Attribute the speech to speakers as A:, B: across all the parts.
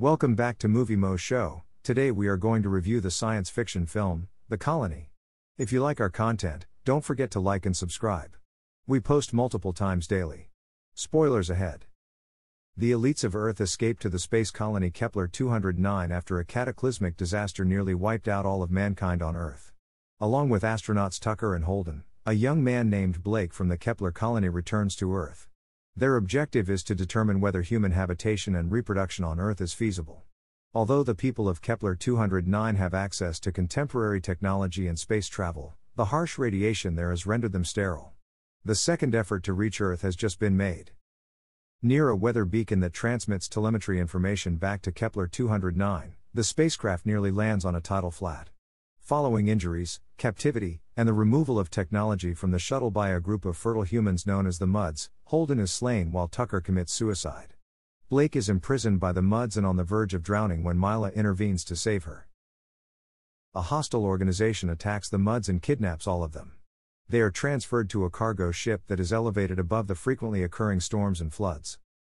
A: Welcome back to Movie Moshow. Today we are going to review the science fiction film, The Colony. If you like our content, don't forget to like and subscribe. We post multiple times daily. Spoilers ahead. The elites of Earth escaped to the space colony Kepler 209 after a cataclysmic disaster nearly wiped out all of mankind on Earth. Along with astronauts Tucker and Holden, a young man named Blake from the Kepler colony returns to Earth. Their objective is to determine whether human habitation and reproduction on Earth is feasible. Although the people of Kepler 209 have access to contemporary technology and space travel, the harsh radiation there has rendered them sterile. The second effort to reach Earth has just been made. Near a weather beacon that transmits telemetry information back to Kepler 209, the spacecraft nearly lands on a tidal flat. Following injuries, captivity, and the removal of technology from the shuttle by a group of fertile humans known as the Muds, Holden is slain while Tucker commits suicide. Blake is imprisoned by the Muds and on the verge of drowning when Mila intervenes to save her. A hostile organization attacks the Muds and kidnaps all of them. They are transferred to a cargo ship that is elevated above the frequently occurring storms and floods.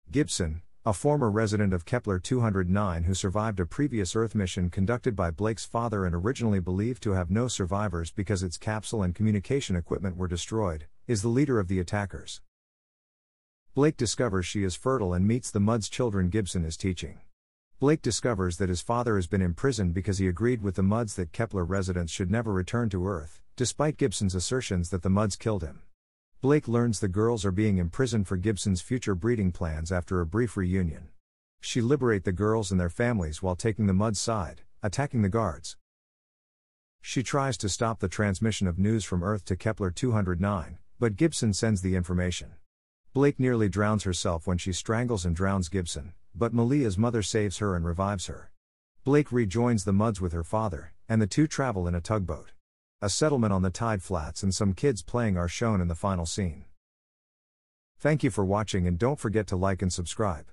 A: Gibson, a former resident of Kepler 209 who survived a previous Earth mission conducted by Blake's father and originally believed to have no survivors because its capsule and communication equipment were destroyed, is the leader of the attackers. Blake discovers she is fertile and meets the Mud's children Gibson is teaching. Blake discovers that his father has been imprisoned because he agreed with the Muds that Kepler residents should never return to Earth, despite Gibson's assertions that the Muds killed him. Blake learns the girls are being imprisoned for Gibson's future breeding plans after a brief reunion. She liberate the girls and their families while taking the Mud's side, attacking the guards. She tries to stop the transmission of news from Earth to Kepler 209, but Gibson sends the information. Blake nearly drowns herself when she strangles and drowns Gibson, but Malia's mother saves her and revives her. Blake rejoins the Muds with her father, and the two travel in a tugboat. A settlement on the tide flats and some kids playing are shown in the final scene. Thank you for watching and don't forget to like and subscribe.